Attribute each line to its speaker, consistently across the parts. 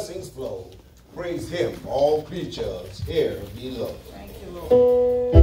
Speaker 1: blessings flow. Praise him, all creatures here below.
Speaker 2: Thank you, Lord.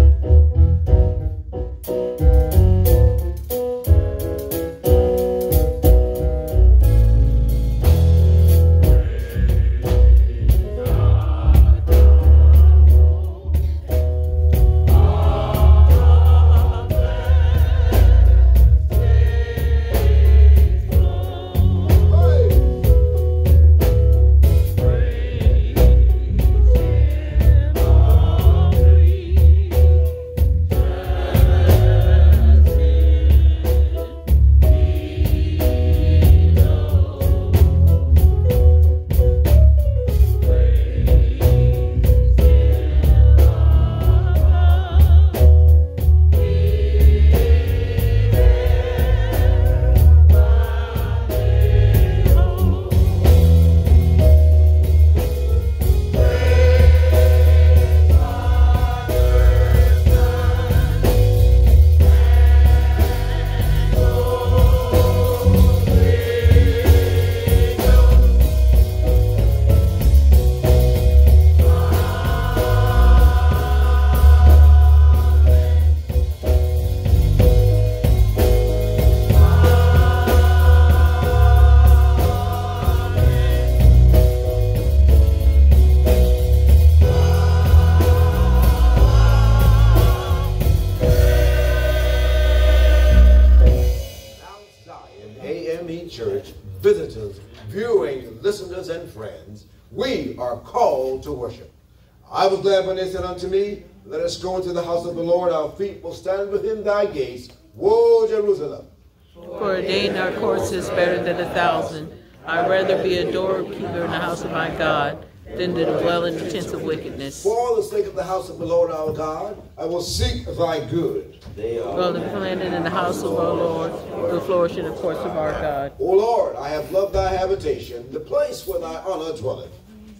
Speaker 1: They me, Let us go into the house of the Lord. Our feet will stand within thy gates. Woe, Jerusalem!
Speaker 2: For a day in our courts is better than a thousand. I'd rather be a doorkeeper in the house of my God than to dwell in the tents of wickedness.
Speaker 1: For the sake of the house of the Lord our God, I will seek thy good.
Speaker 2: Dwell and planted in the house of our Lord, will flourish in the courts of our God.
Speaker 1: O Lord, I have loved thy habitation, the place where thy honor dwelleth.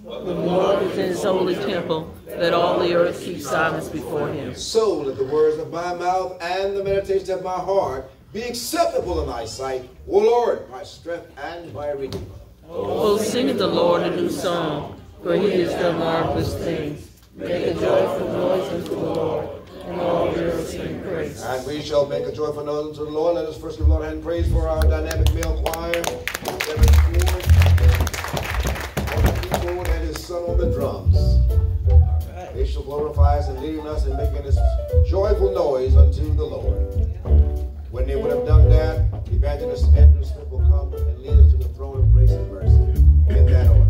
Speaker 2: The Lord is in his holy temple. Let all the earth keep silence before him.
Speaker 1: So let the words of my mouth and the meditation of my heart be acceptable in thy sight, O Lord, my strength and my redeemer.
Speaker 2: Oh, sing the Lord a new song, for he has done marvelous things. Make a joyful noise unto the Lord, and all the earth sing praise.
Speaker 1: And we shall make a joyful noise unto the Lord. Let us first give the Lord and praise for our dynamic male choir son on the drums. Right. They shall glorify us and leading us and making this joyful noise unto the Lord. When they would have done that, Evangelist Andrew Smith will come and lead us to the throne of grace and mercy. In that order.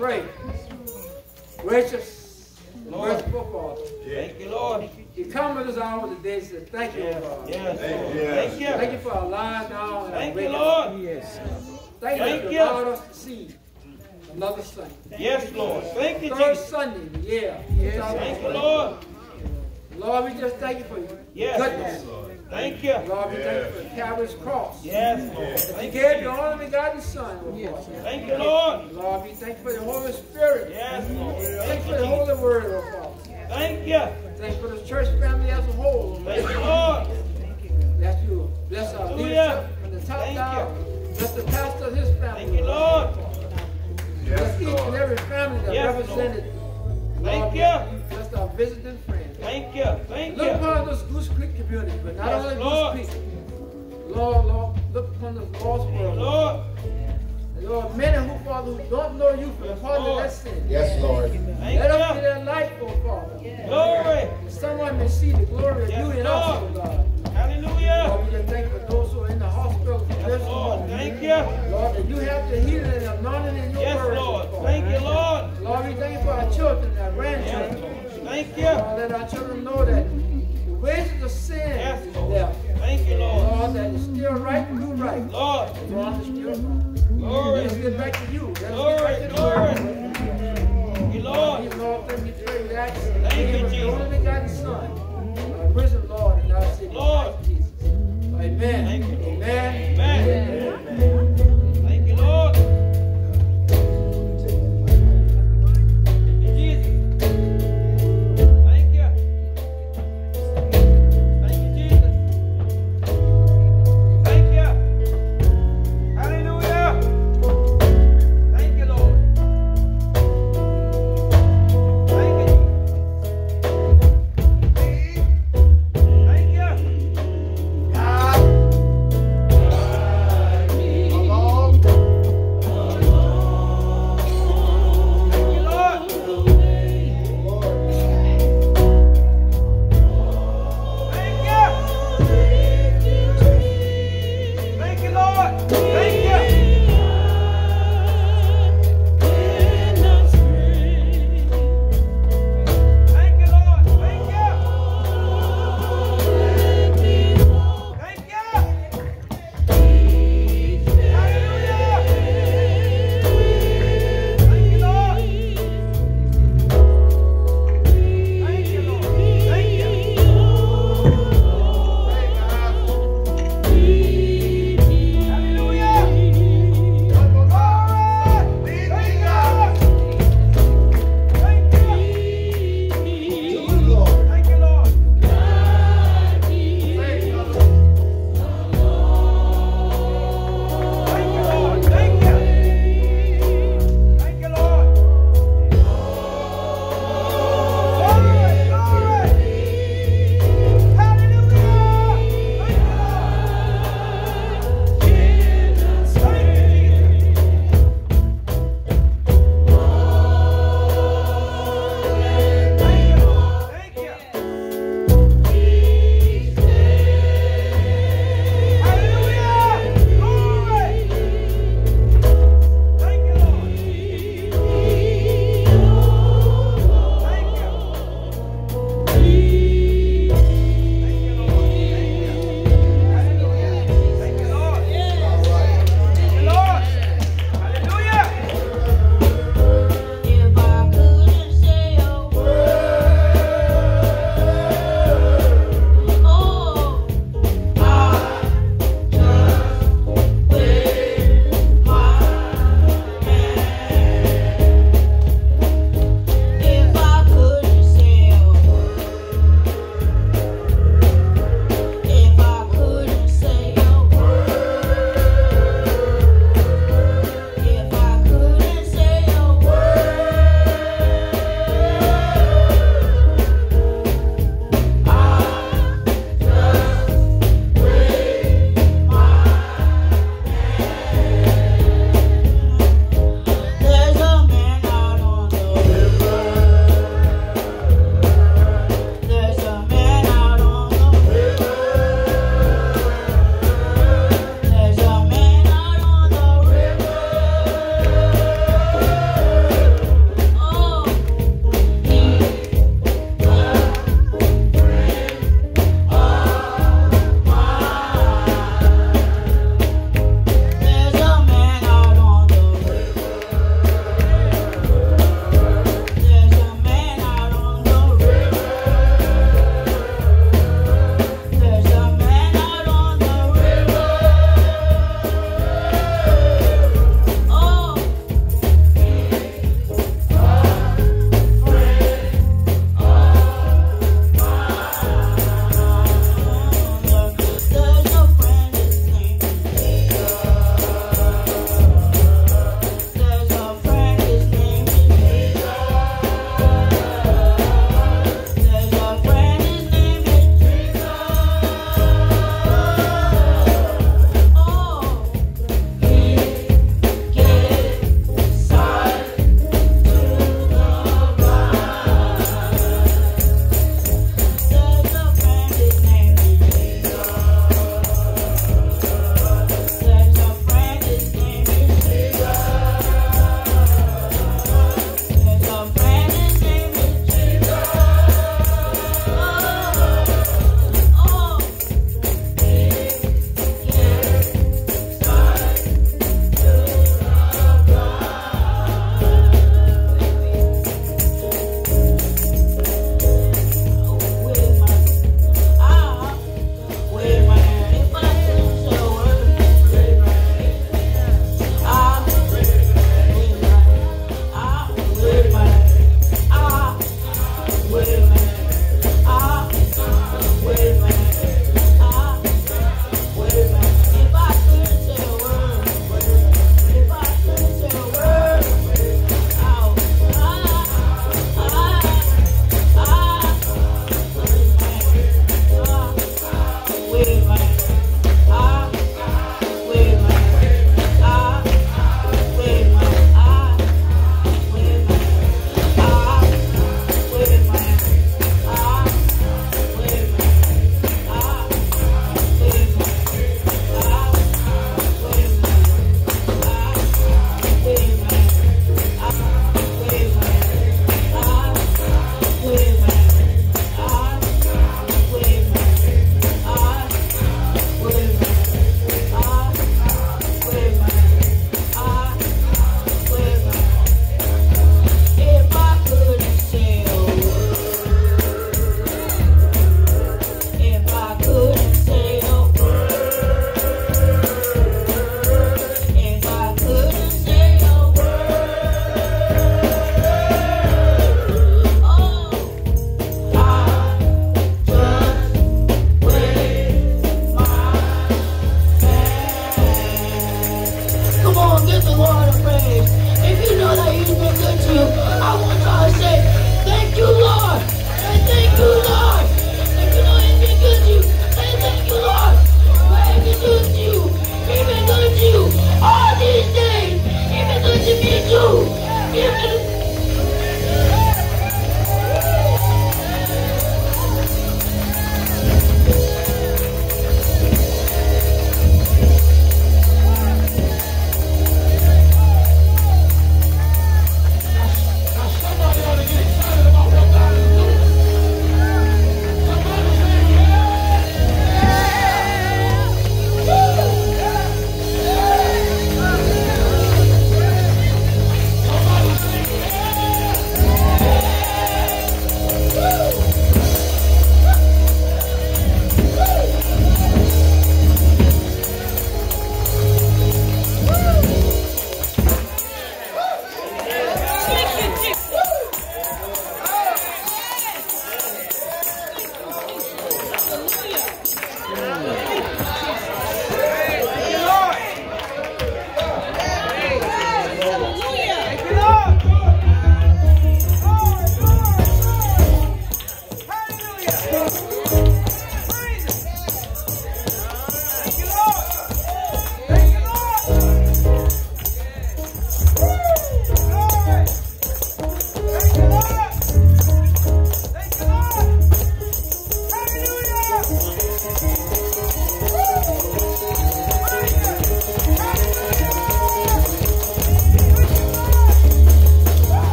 Speaker 3: Lord.
Speaker 4: Pray. Gracious, merciful Father.
Speaker 3: Thank you, Lord.
Speaker 4: You come with us hour today and say, thank you, God.
Speaker 3: Yes.
Speaker 5: Thank you.
Speaker 3: Thank
Speaker 4: Thank
Speaker 3: you.
Speaker 4: you for our lying down and our
Speaker 3: Thank you. Lord.
Speaker 2: Yes.
Speaker 4: Thank you for allowing us to see another Sunday.
Speaker 3: Yes, Lord. Thank you,
Speaker 4: Third
Speaker 3: Jesus.
Speaker 4: Sunday in the year.
Speaker 3: Thank you, Lord.
Speaker 4: Lord, we just thank you for your
Speaker 3: Yes.
Speaker 4: goodness.
Speaker 3: Thank you.
Speaker 4: Lord, we thank you for Calvary's cross.
Speaker 3: Yes, Lord.
Speaker 4: You
Speaker 3: Thank you.
Speaker 4: gave your only begotten Son, oh
Speaker 2: Yes.
Speaker 4: Father.
Speaker 3: Thank you, Lord.
Speaker 4: Lord, we thank you for the Holy Spirit.
Speaker 3: Yes, Lord.
Speaker 4: Thank
Speaker 3: Thank
Speaker 4: you
Speaker 3: you,
Speaker 4: for the Holy Word, oh Father.
Speaker 3: Thank you.
Speaker 4: Thank you for the church family as a whole.
Speaker 3: Thank you, Lord.
Speaker 4: That you bless our
Speaker 3: Hallelujah.
Speaker 4: leadership from the top
Speaker 3: Thank
Speaker 4: down. Bless the pastor and his family.
Speaker 3: Thank you, Lord.
Speaker 4: Bless each and every family that
Speaker 3: Yes,
Speaker 4: represented.
Speaker 3: Thank
Speaker 4: Lord,
Speaker 3: you.
Speaker 4: Bless our visiting friends.
Speaker 3: Thank you. Thank
Speaker 4: Look
Speaker 3: you.
Speaker 4: upon this Goose Creek community, but not
Speaker 3: Yes,
Speaker 4: only
Speaker 3: Lord.
Speaker 4: Goose Creek. Lord, Lord, look upon this lost world.
Speaker 3: Lord.
Speaker 4: And Lord, many who, Father, who don't know you for the pardon of their sin.
Speaker 5: Yes, Lord.
Speaker 3: Thank
Speaker 4: Let us be
Speaker 3: you.
Speaker 4: their light, oh Father.
Speaker 3: Glory.
Speaker 4: That someone may see the glory of
Speaker 3: Yes,
Speaker 4: you in us, oh God.
Speaker 3: Hallelujah.
Speaker 4: Lord, we just thank you for those who are in the hospital for
Speaker 3: Yes,
Speaker 4: this
Speaker 3: Lord.
Speaker 4: moment.
Speaker 3: Thank you.
Speaker 4: Lord, that you have the healing and anointing in your
Speaker 3: Yes,
Speaker 4: word.
Speaker 3: Lord.
Speaker 4: oh
Speaker 3: Thank you, Lord.
Speaker 4: Lord, we thank you for our children, our
Speaker 3: Yes,
Speaker 4: grandchildren.
Speaker 3: Lord. Thank you.
Speaker 4: Lord, let our children know that the wages of sin
Speaker 3: Yes,
Speaker 4: is
Speaker 3: Lord.
Speaker 4: death.
Speaker 3: Thank you, Lord.
Speaker 4: Lord, that is still right and do right.
Speaker 3: Lord.
Speaker 4: Lord, it's still right.
Speaker 3: Glory.
Speaker 4: Let's get back to you. Let's get back to
Speaker 3: Glory.
Speaker 4: word.
Speaker 3: Thank you, Lord.
Speaker 4: Lord, Lord, thank you action.
Speaker 3: Thank you, Jesus.
Speaker 4: The only begotten Son, risen Lord and our Savior,
Speaker 3: Lord.
Speaker 4: Jesus. Amen.
Speaker 3: Thank you, Lord.
Speaker 4: Amen.
Speaker 3: Amen.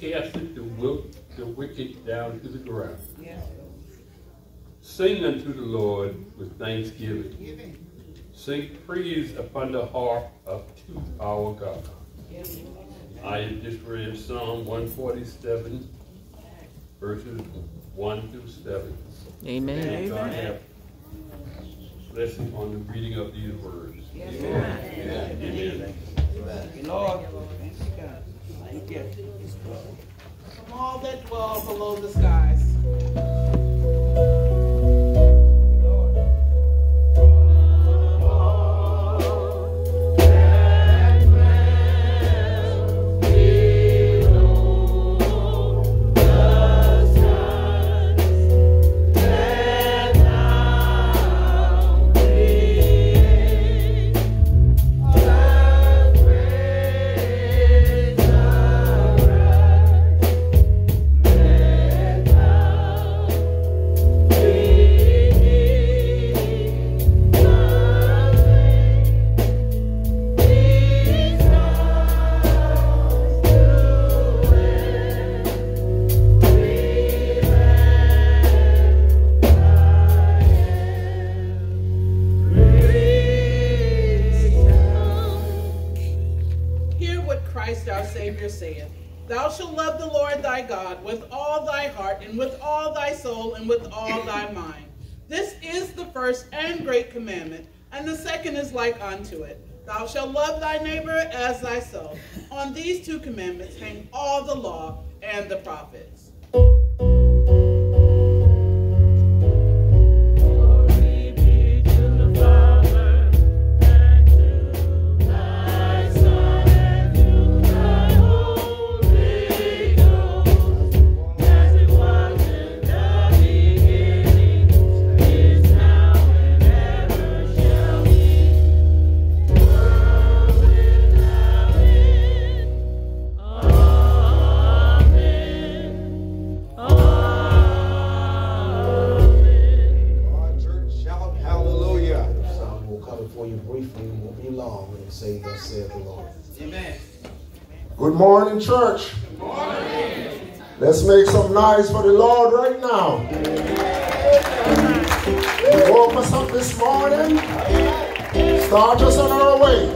Speaker 6: He casted the, wil- the wicked down to the ground. Sing unto the Lord with thanksgiving. Sing praise upon the harp of to our God. I have just read Psalm 147, verses 1 through 7.
Speaker 2: Amen.
Speaker 6: May God have blessing on the reading of these words. Amen. Amen.
Speaker 1: Thank you, Lord. Thank you, God.
Speaker 7: From all that dwell below the skies. Like unto it. Thou shalt love thy neighbor as thyself. On these two commandments hang all the law and the prophets.
Speaker 8: Morning, church. Let's make some noise for the Lord right now. He woke us up this morning. Start us on our way.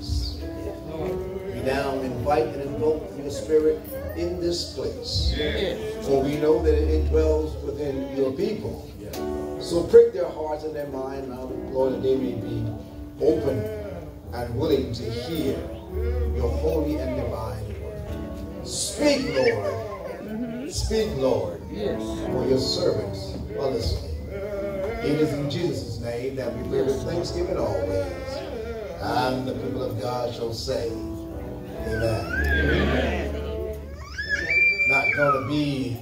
Speaker 1: Us. We now invite and invoke your spirit in this place. For we know that it dwells within your people. So prick their hearts and their mind now, Lord, that they may be open and willing to hear your holy and divine word. Speak, Lord. Speak, Lord. For your servants are listening. It is in Jesus' name that we live with thanksgiving always. And the people of God shall say, Amen. Amen. Not going to be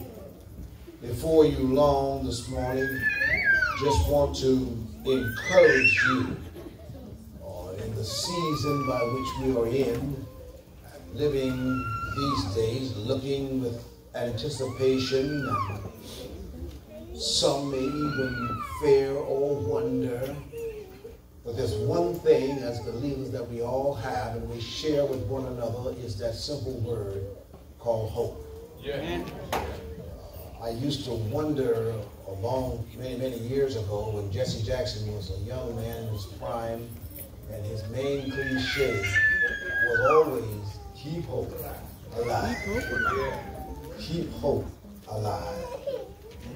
Speaker 1: before you long this morning. Just want to encourage you uh, in the season by which we are in, living these days, looking with anticipation some may even fear or wonder. But there's one thing as believers that we all have and we share with one another is that simple word called hope.
Speaker 5: Yeah.
Speaker 1: I used to wonder a long, many, many years ago when Jesse Jackson was a young man in his prime, and his main cliche was always keep hope alive. Keep hope alive.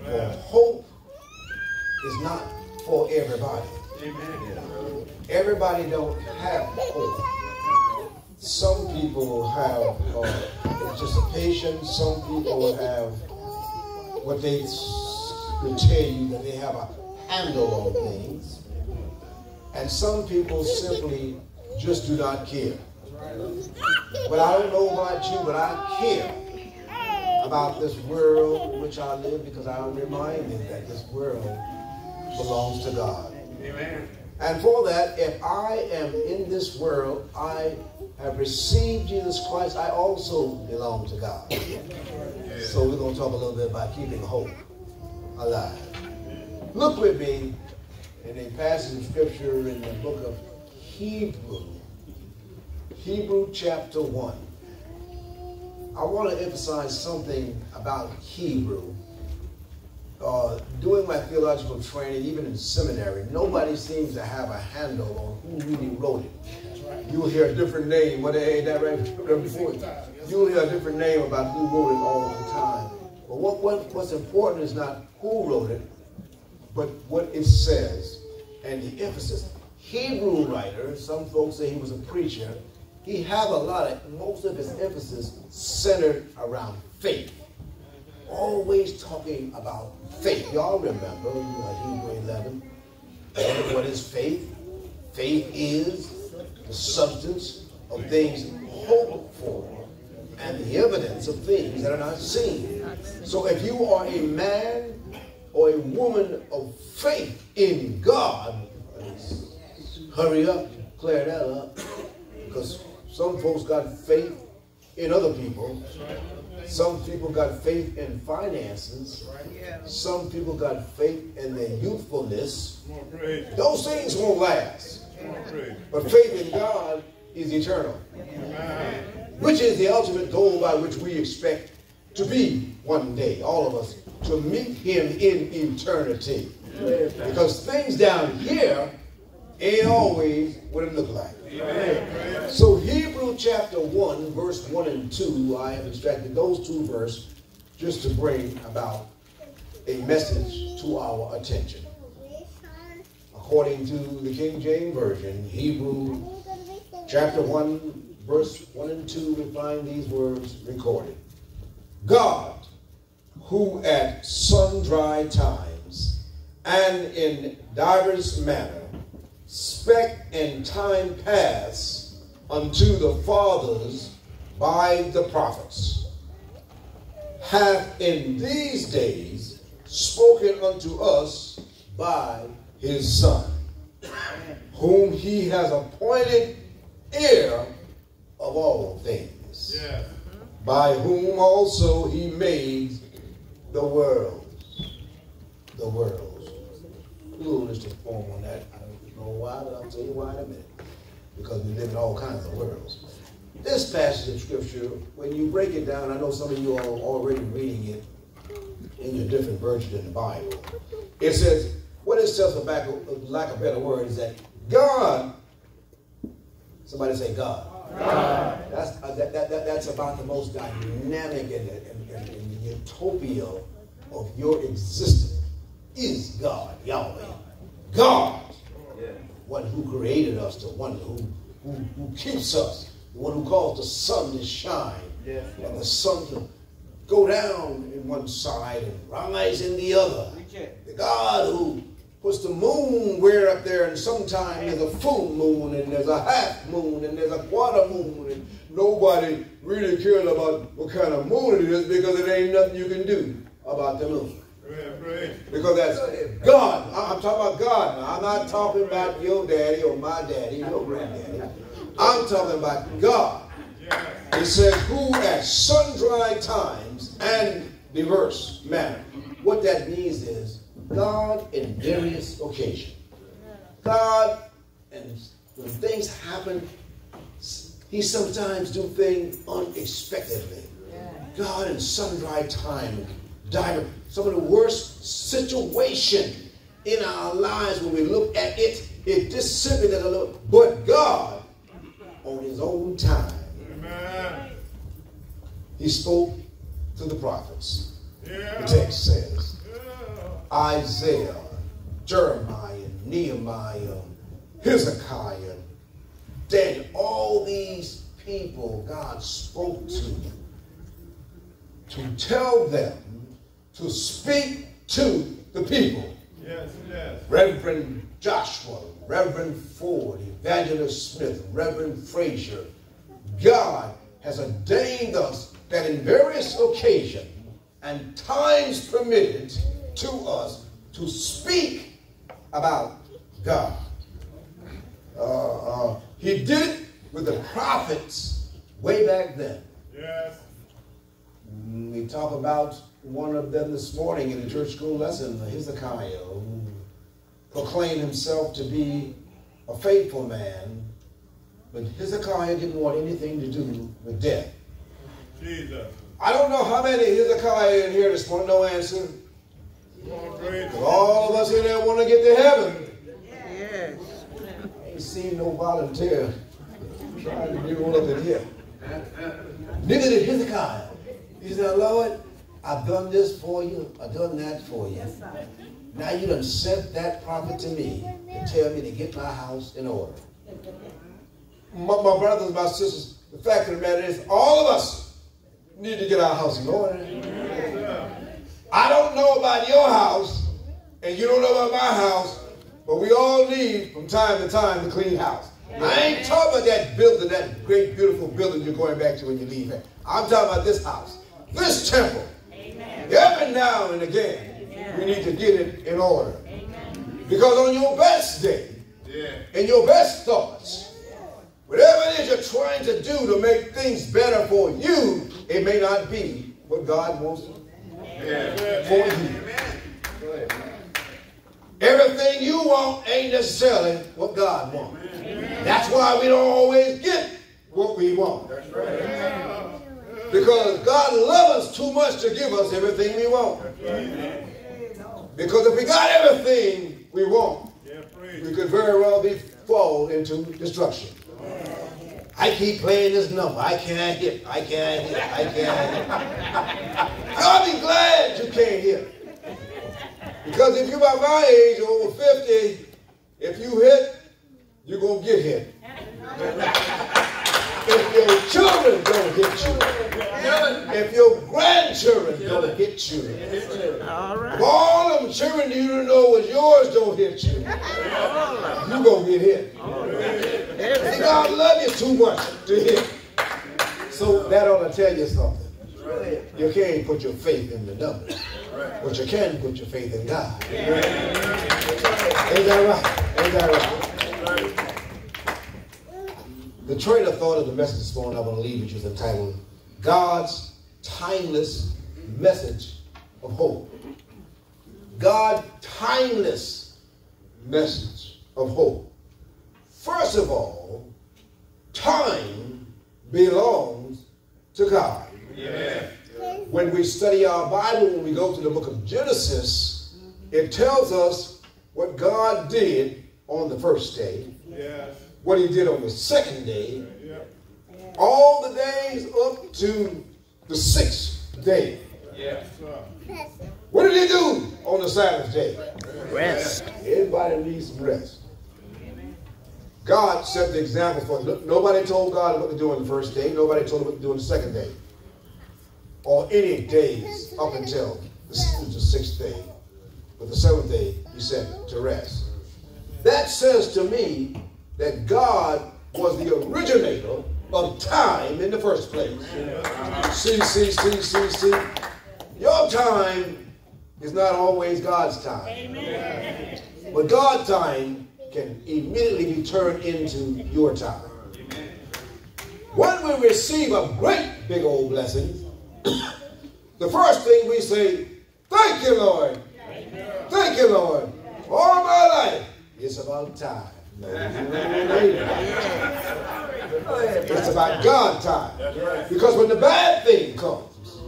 Speaker 1: For hope is not for everybody. Everybody don't have hope. Some people have uh, anticipation. Some people have what they will tell you that they have a handle on things. And some people simply just do not care. But I don't know about you, but I care about this world in which I live because I am reminded that this world belongs to God.
Speaker 5: Amen.
Speaker 1: And for that, if I am in this world, I have received Jesus Christ, I also belong to God. So we're going to talk a little bit about keeping hope alive. Look with me in a passage of scripture in the book of Hebrew, Hebrew chapter 1. I want to emphasize something about Hebrew. Uh, doing my theological training, even in seminary, nobody seems to have a handle on who really wrote it. You'll hear a different name. What ain't that right before? You'll hear a different name about who wrote it all the time. But what, what what's important is not who wrote it, but what it says and the emphasis. Hebrew writer, some folks say he was a preacher. He had a lot of most of his emphasis centered around faith always talking about faith. Y'all remember Hebrew 11. What is faith? Faith is the substance of things hoped for and the evidence of things that are not seen. So if you are a man or a woman of faith in God, hurry up, clear that up. Because some folks got faith in other people. Some people got faith in finances. Some people got faith in their youthfulness. Those things won't last. But faith in God is eternal. Which is the ultimate goal by which we expect to be one day, all of us, to meet Him in eternity. Because things down here ain't always what it look like. So Hebrew chapter 1, verse 1 and 2, I have extracted those two verses just to bring about a message to our attention. According to the King James Version, Hebrew chapter 1, verse 1 and 2, we find these words recorded. God, who at sundry times and in divers manner spec in time past unto the fathers by the prophets, hath in these days spoken unto us by his Son, whom he has appointed heir of all things,
Speaker 5: Yes.
Speaker 1: by whom also he made the world. The world. A little listed form on that. Know why, but I'll tell you why in a minute. Because we live in all kinds of worlds. This passage of scripture, when you break it down, I know some of you are already reading it in your different versions in the Bible. It says, what it says for back, lack of better word is that God, somebody say God. God. That's, uh, that, that, that, that's about the most dynamic and, and, and, and utopia of your existence is God, Yahweh. God, one who created us, the one who, who, who keeps us, the one who caused the sun to shine
Speaker 5: Yes.
Speaker 1: and the sun to go down in one side and rise in the other. The God who puts the moon where up there, and sometimes there's a full moon, and there's a half moon, and there's a quarter moon, and nobody really cares about what kind of moon it is because it ain't nothing you can do about the moon. Because that's God. I- I'm talking about God now. I'm not talking about your daddy or my daddy, your granddaddy. I'm talking about God. It says, who at sundry times and diverse manner. What that means is God in various occasions. God, and when things happen, he sometimes do things unexpectedly. God in sundry time, diver, some of the worst situation in our lives when we look at it, it just simply doesn't look, but God on his own time.
Speaker 5: Amen.
Speaker 1: He spoke to the prophets. The text says
Speaker 5: Yeah.
Speaker 1: Isaiah, Jeremiah, Nehemiah, Hezekiah, Daniel, all these people God spoke to to tell them to speak to the people.
Speaker 5: Yes, yes.
Speaker 1: Reverend Joshua, Reverend Ford, Evangelist Smith, Reverend Frasier. God has ordained us that in various occasions and times permitted to us to speak about God. Uh, uh, he did it with the prophets way back then.
Speaker 5: Yes.
Speaker 1: We talk about one of them this morning in the church school lesson, Hezekiah, who proclaimed himself to be a faithful man, but Hezekiah didn't want anything to do with death.
Speaker 5: Jesus.
Speaker 1: I don't know how many Hezekiah in here this morning, no answer.
Speaker 5: Praise.
Speaker 1: All of us in there want to get to heaven.
Speaker 2: Yes.
Speaker 1: ain't seen no volunteer trying to get on up in here. Neither did Hezekiah. He said, Lord, I've done this for you. I've done that for you. Now you done sent that prophet to me to tell me to get my house in order. My, my brothers, my sisters, the fact of the matter is, all of us need to get our house in order. I don't know about your house, and you don't know about my house, but we all need from time to time to clean house. I ain't talking about that building, that great, beautiful building you're going back to when you leave. I'm talking about this house, this temple. Every now and again, we need to get it in order. Because on your best day,
Speaker 5: Yeah.
Speaker 1: and your best thoughts, whatever it is you're trying to do to make things better for you, it may not be what God wants
Speaker 5: Yeah.
Speaker 1: for you. Everything you want ain't necessarily what God wants. That's why we don't always get what we want. Because God loves us too much to give us everything we want. Because if we got everything we want, we could very well be fall into destruction. I keep playing this number. I can't hit. I can't hit. I can't hit. I'll be glad you can't hit. Because if you're about my age or over 50, if you hit, you're going to get hit. If your children don't hit you, if your grandchildren don't hit you,
Speaker 2: All right.
Speaker 1: if all them children you don't know was yours don't hit you, you going to get hit. See, God love you too much to hit. So that ought to tell you something. You can't put your faith in the numbers, but you can put your faith in God. Ain't that right? Ain't that right? The train of thought of the message this morning I want to leave with you is entitled God's Timeless Message of Hope. God's timeless message of hope. First of all, time belongs to God. When we study our Bible, when we go to the book of Genesis, it tells us what God did on the first day,
Speaker 5: Yes.
Speaker 1: What he did on the second day, all the days up to the sixth day.
Speaker 5: Yes.
Speaker 1: What did he do on the Sabbath day?
Speaker 2: Rest.
Speaker 1: Everybody needs some rest. God set the example for no- nobody told God what to do on the first day. Nobody told him what to do on the second day, or any days up until the, the sixth day. But the seventh day, He said to rest. That says to me that God was the originator of time in the first place. See, see, see, see, see. Your time is not always God's time. But God's time can immediately be turned into your time. When we receive a great big old blessing, the first thing we say, Thank you, Lord. Thank you, Lord. All my life, it's about time. It's about God time. Because when the bad thing comes,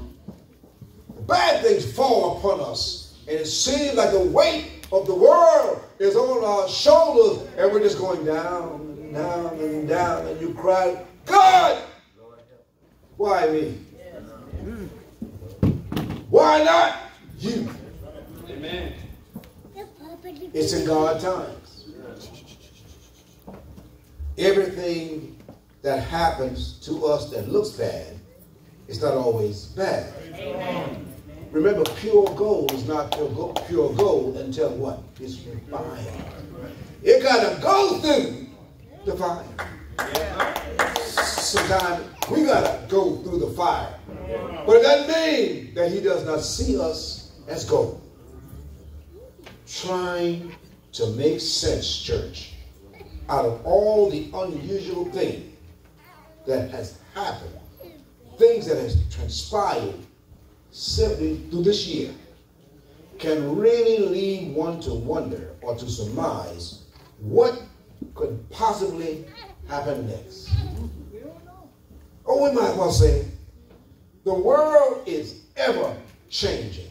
Speaker 1: the bad things fall upon us, and it seems like the weight of the world is on our shoulders, and we're just going down and down and down, and you cry, God, why me? Why not you?
Speaker 9: Amen.
Speaker 1: It's in God times. Everything that happens to us that looks bad is not always bad. Remember, pure gold is not pure gold, pure gold until what? It's refined. It got to go through the fire. Sometimes we got to go through the fire. But it doesn't mean that he does not see us as gold trying to make sense, church, out of all the unusual things that has happened, things that has transpired simply through this year, can really lead one to wonder or to surmise what could possibly happen next. Or we might well say, the world is ever changing.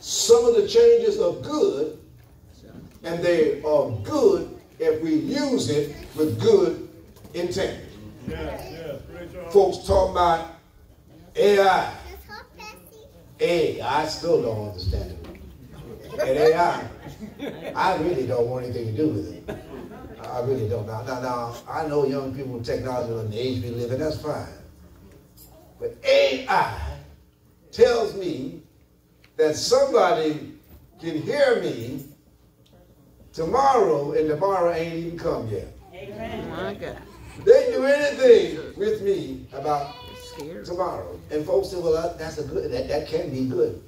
Speaker 1: Some of the changes are good, and they are good if we use it with good intent.
Speaker 5: Yes, yes.
Speaker 1: Folks talk about AI. AI, I still don't understand it. And AI, I really don't want anything to do with it. I really don't. Now, now, now I know young people with technology and the age we live in, that's fine. But AI tells me that somebody can hear me tomorrow and tomorrow ain't even come yet.
Speaker 2: My God.
Speaker 1: They do anything with me about tomorrow. And folks say, well, that's a good, that, that can be good.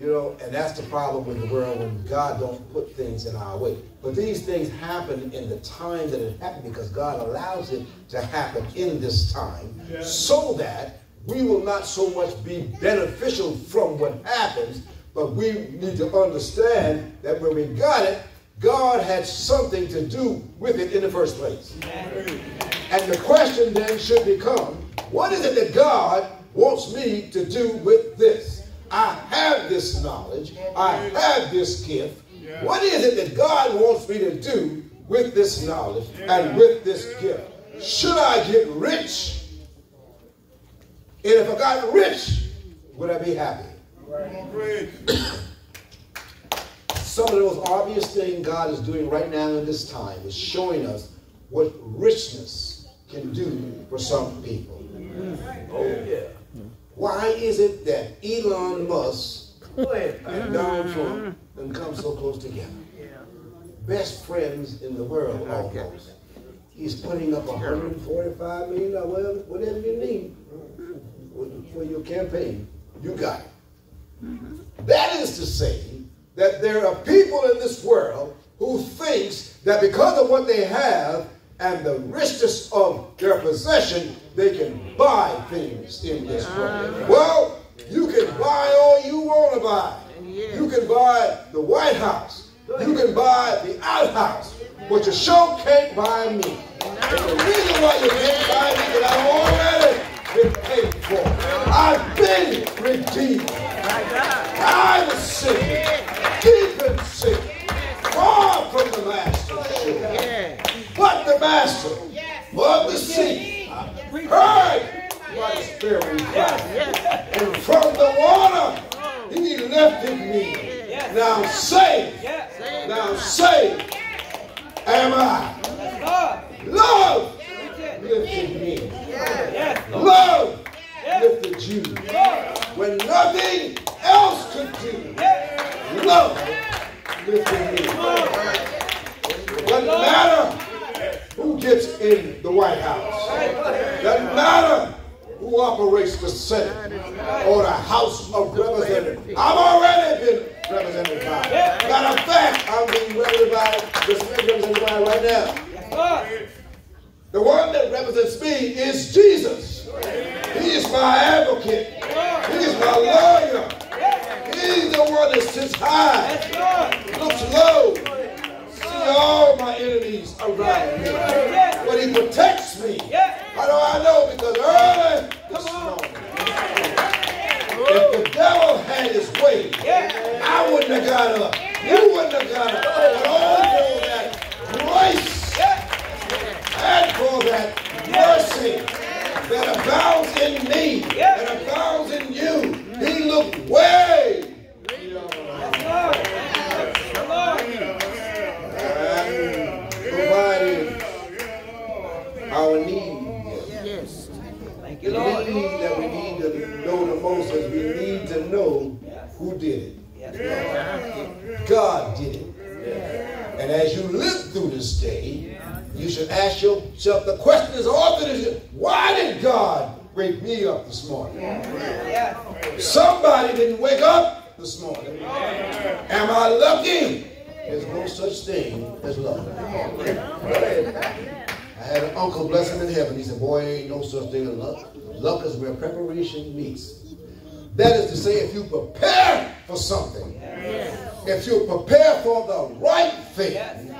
Speaker 1: You know, and that's the problem with the world when God don't put things in our way. But these things happen in the time that it happened because God allows it to happen in this time so that we will not so much be beneficial from what happens, but we need to understand that when we got it, God had something to do with it in the first place. And the question then should become, what is it that God wants me to do with this? I have this knowledge. I have this gift. What is it that God wants me to do with this knowledge and with this gift? Should I get rich? And if I got rich, would I be happy?
Speaker 5: Preach.
Speaker 1: Some of the most obvious thing God is doing right now in this time is showing us what richness can do for some people. Oh, yeah. Why is it that Elon Musk and Donald Trump and come so close together? Best friends in the world almost. He's putting up 145 million dollars, whatever you need for your campaign. You got it. That is to say that there are people in this world who thinks that because of what they have and the richness of their possession, they can buy things in this ah. world. Well, you can buy all you want to buy. You can buy the White House. You can buy the outhouse. But you sure can't buy me. And the reason why you can't buy me is that I've already been paid for. I've been redeemed. I was sick, deep in sin, far from the master's shore. But the master of the sea heard my spirit cry. And from the water he lifted me. Now say, now say, am I? Love lifted me. Love lifted you. When nothing else could do, love lifted me. Doesn't matter who gets in the White House. Doesn't matter who operates the Senate or the House of Representatives. I've already been represented by. Matter of fact, I'm being represented by, represented by right now. The one that represents me is Jesus. He is my advocate. He is my lawyer. He's the one that sits high, looks low, see all my enemies around me. But he protects me. How do I know? Because early this morning, if the devil had his way, I wouldn't have got up. You wouldn't have got up. But all that grace and for that mercy that abounds in me, that abounds in you. He looked way and provided our needs.
Speaker 2: Yes.
Speaker 3: Thank
Speaker 1: The
Speaker 3: you, Lord.
Speaker 1: need that we need to know the most is we need to know who did it.
Speaker 3: Yes,
Speaker 1: God did it. And as you live through this day, you should ask yourself the question is often is why did God wake me up this morning? Somebody didn't wake up this morning. Am I lucky? There's no such thing as luck. I had an uncle, bless him in heaven. He said, Boy, ain't no such thing as luck. Luck is where preparation meets. That is to say, if you prepare for something, if you prepare for the right thing,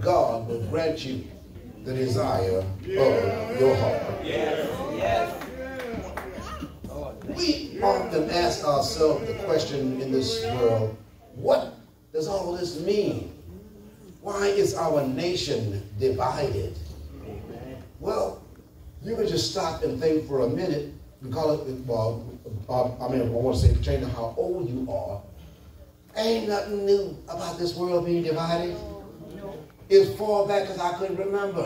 Speaker 1: God will grant you the desire of your heart. We often ask ourselves the question in this world, what does all this mean? Why is our nation divided? Well, you can just stop and think for a minute and call it, well, uh, I mean, I want to say, change how old you are. Ain't nothing new about this world being divided. It's far back as I couldn't remember.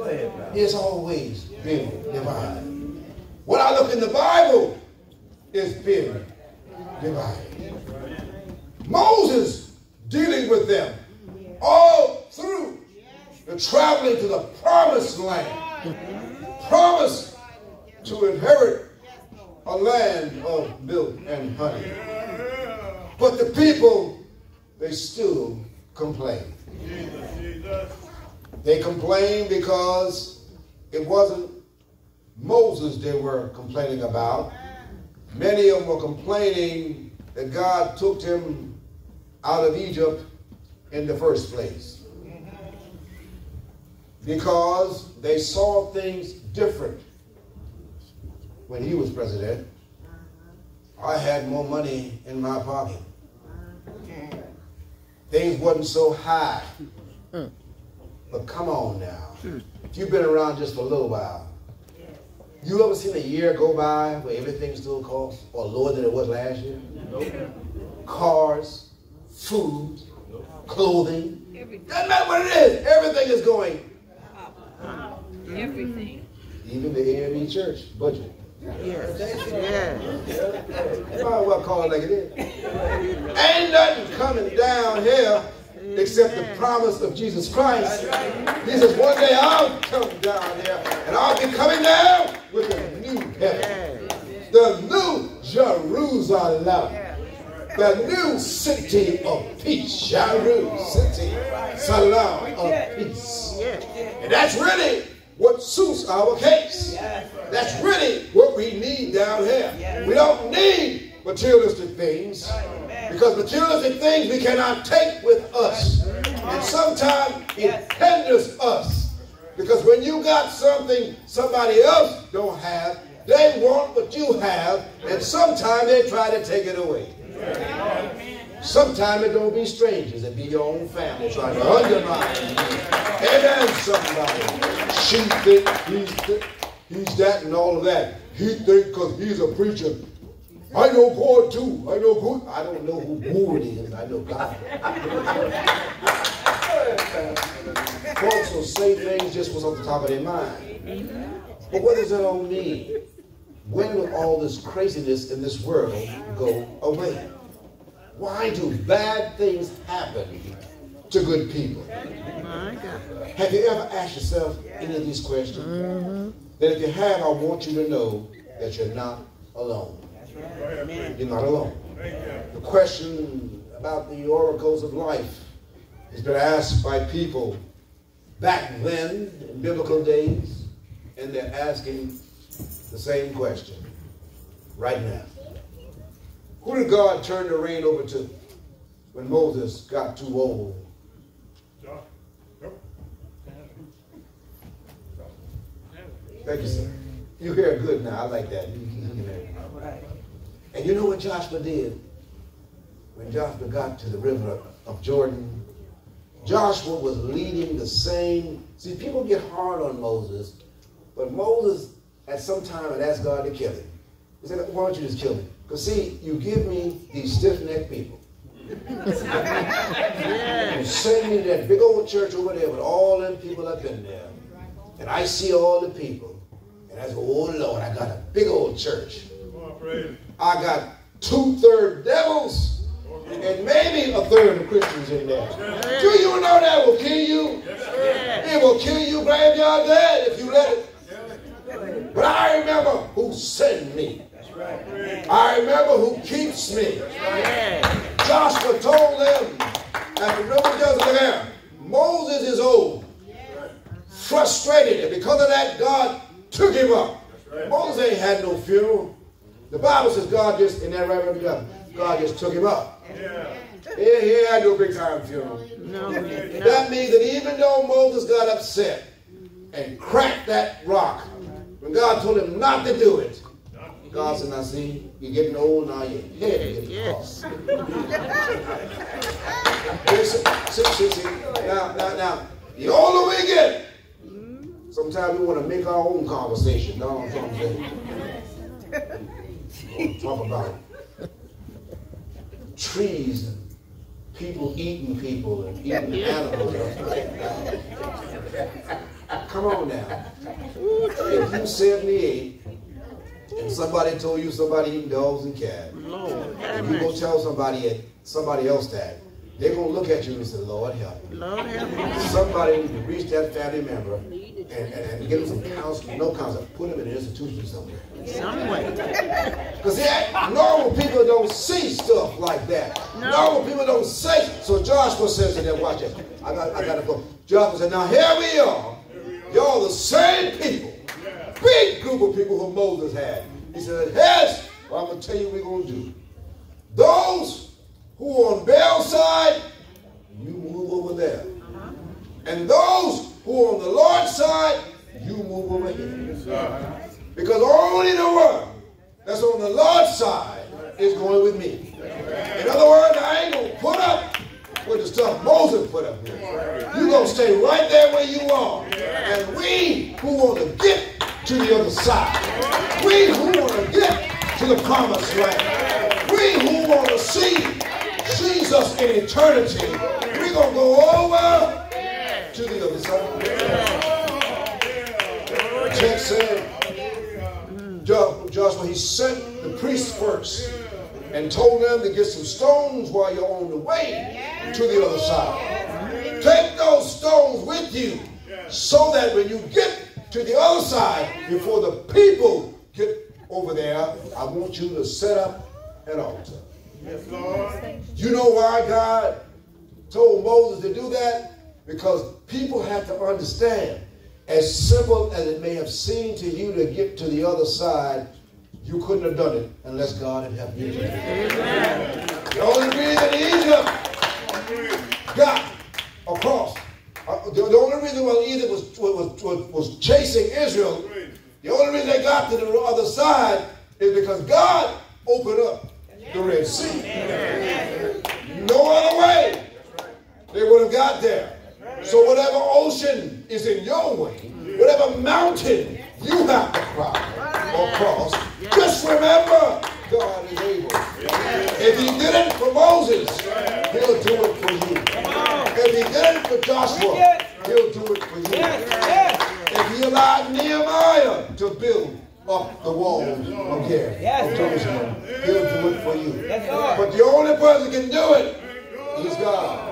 Speaker 3: Ahead.
Speaker 1: It's always been divided. When I look in the Bible, it's been divided. Moses dealing with them all through the traveling to the promised land. Promise to inherit a land of milk and honey. But the people, they still complain. They complained because it wasn't Moses they were complaining about. Many of them were complaining that God took them out of Egypt in the first place. Because they saw things different when he was president. I had more money in my pocket. Things wasn't so high. Mm. But come on now. If you've been around just for a little while, you ever seen a year go by where everything still costs or lower than it was last year? Cars, food, clothing. Doesn't matter what it is. Everything is going.
Speaker 2: Everything.
Speaker 1: Even the AME church budget.
Speaker 2: Yes. Yes.
Speaker 1: You might well call it like it is. Ain't nothing coming down here except the promise of Jesus Christ. He says, one day I'll come down there and I'll be coming down with a new heaven, the new Jerusalem, the new city of peace, Jerusalem, city, salam of peace. And that's really what suits our case. That's really what we need down here. We don't need materialistic things because materialistic things we cannot take with us. And sometimes it hinders us because when you got something somebody else don't have, they want what you have, and sometimes they try to take it away. Sometimes it don't be strangers, it be your own family trying to undermine you. Amen, somebody. She think he's, th- he's that and all of that. He think because he's a preacher. I know God too. I know God. I don't know who who it is. I know God. Folks will say things just what's on the top of their mind. But what does it all mean? When will all this craziness in this world go away? Why do bad things happen to good people? Have you ever asked yourself any of these questions? Mm-hmm. Then if you have, I want you to know that you're not alone. You're not alone. The question about the oracles of life has been asked by people back then in biblical days, and they're asking the same question right now. Who did God turn the reign over to when Moses got too old? Thank you, sir. You hear good now. I like that. And you know what Joshua did? When Joshua got to the river of Jordan, Joshua was leading the same. See, people get hard on Moses, but Moses at some time had asked God to kill him. He said, Why don't you just kill me? Because, see, you give me these stiff necked people. You send me to that big old church over there with all them people up in there. And I see all the people. And I say, oh Lord, I got a big old church.
Speaker 10: On.
Speaker 1: I got two-third devils and maybe a third of Christians in there. Do you know that will kill you? It will kill you graveyard dead if you let it. But I remember who sent me. I remember who keeps me. Joshua told them at the river desert there, Moses is old, frustrated, and because of that, God took him up. Moses ain't had no funeral. The Bible says God just, in that right, Reverend God, God just took him up. He, he had no big time funeral.
Speaker 2: No, no.
Speaker 1: That means that even though Moses got upset and cracked that rock, when God told him not to do it, God said, now see, you're getting old now, your head is getting
Speaker 2: Yes.
Speaker 1: see, see, see. Now, now, now, the older we get, sometimes we want to make our own conversation. Know what I'm saying? Talk about trees and people eating people and eating animals. Come on now. If you 78 and somebody told you somebody eating dogs and cats,
Speaker 2: Lord,
Speaker 1: and you go tell somebody at somebody else that, they're gonna look at you and say, Lord help me.
Speaker 2: Lord, have mercy.
Speaker 1: Somebody need to reach that family member and, and, and give them some counseling, no counseling, put them in an institution somewhere.
Speaker 2: Some way.
Speaker 1: Because normal people don't see stuff like that.
Speaker 2: No.
Speaker 1: Normal people don't say. So Joshua says to them, watch this. I got, I got to go. Joshua said, now here we are. Y'all the same people. Big group of people who Moses had. He said, yes, well, I'm going to tell you what we're going to do. Those who are on Baal's side, you move over there. Uh-huh. And those who are on the Lord's side, you move over here. Because only the one that's on the Lord's side is going with me. In other words, I ain't going to put up with the stuff Moses put up with. You're going to stay right there where you are. And we who want to get to the other side, we who want to get to the promised land, we who want to see Jesus in eternity, we're going to go over to the other side. Text said, Joshua, he sent the priests first and told them to get some stones while you're on the way to the other side. Take those stones with you so that when you get to the other side, before the people get over there, I want you to set up an altar.
Speaker 10: Yes, Lord.
Speaker 1: You know why God told Moses to do that? Because people have to understand, as simple as it may have seemed to you to get to the other side, you couldn't have done it unless God had helped you. The only reason Egypt got across, uh, the, the only reason why Egypt was, was, was, was chasing Israel, the only reason they got to the other side is because God opened up the Red Sea. No other way they would have got there. So whatever ocean is in your way, whatever mountain you have to climb or cross, just remember God is able. If he did it for Moses, he'll do it for you. If he did it for Joshua, he'll do it for you. If he allowed Nehemiah to build up the walls of Jericho, Jerusalem, he'll do it for you. But the only person who can do it is God.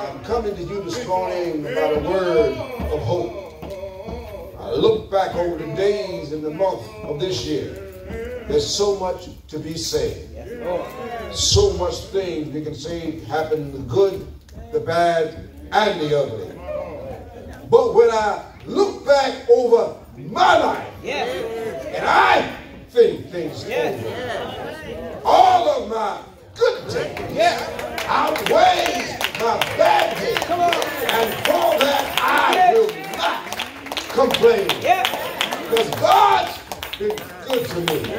Speaker 1: I'm coming to you this morning about a word of hope. I look back over the days and the month of this year. There's so much to be said. So much things we can say happen the good, the bad, and the ugly. But when I look back over my life, and I think things over, all of my good days outweighs my bad days. And for that, I will not complain. Because God's been good to me.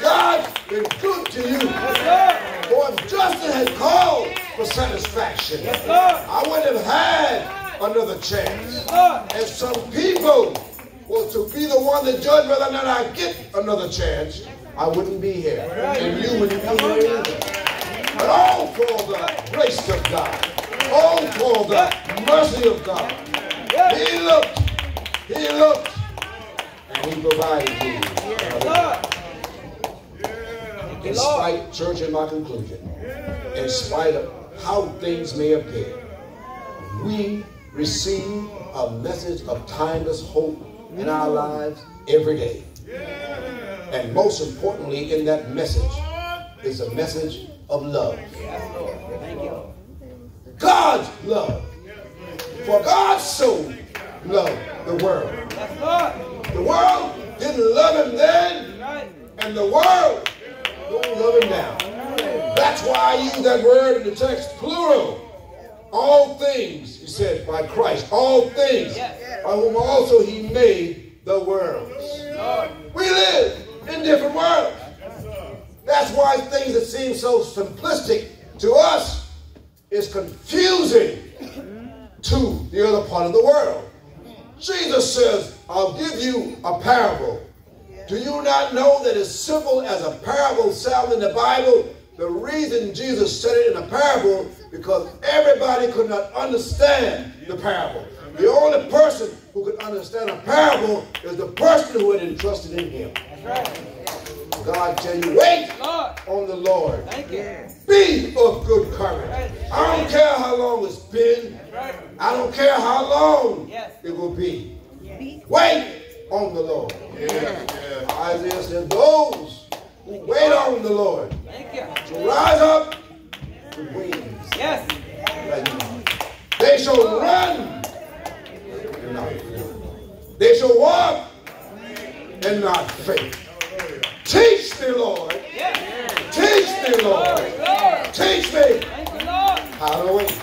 Speaker 1: God's been good to you. For if Justin had called for satisfaction, I wouldn't have had another chance. And some people was to be the one that judge whether or not I get another chance, I wouldn't be here. And you wouldn't be here either. But all for the grace of God. All for the mercy of God. He looked, he looked, he provided me. In spite, church, in my conclusion, in spite of how things may appear, we receive a message of timeless hope in our lives every day. And most importantly, in that message is a message of love. God's love. For God so loved the world. The world didn't love him then, and the world don't love him now. That's why I use that word in the text, plural. All things, he said, by Christ. All things, by whom also he made the worlds. We live in different worlds. That's why things that seem so simplistic to us is confusing to the other part of the world. Jesus says, I'll give you a parable. Do you not know that as simple as a parable sounds in the Bible, the reason Jesus said it in a parable because everybody could not understand the parable. The only person who could understand a parable is the person who had entrusted in him. God tell you, wait on the Lord. Be of good courage. I don't care how long it's been. I don't care how long it will be. Wait on the Lord. yeah Isaiah said, those who wait on the Lord shall rise up with wings. eagles. They shall run and not faint. They shall walk and not faint. Teach me, Lord. Teach me, Lord. Teach me how to wait.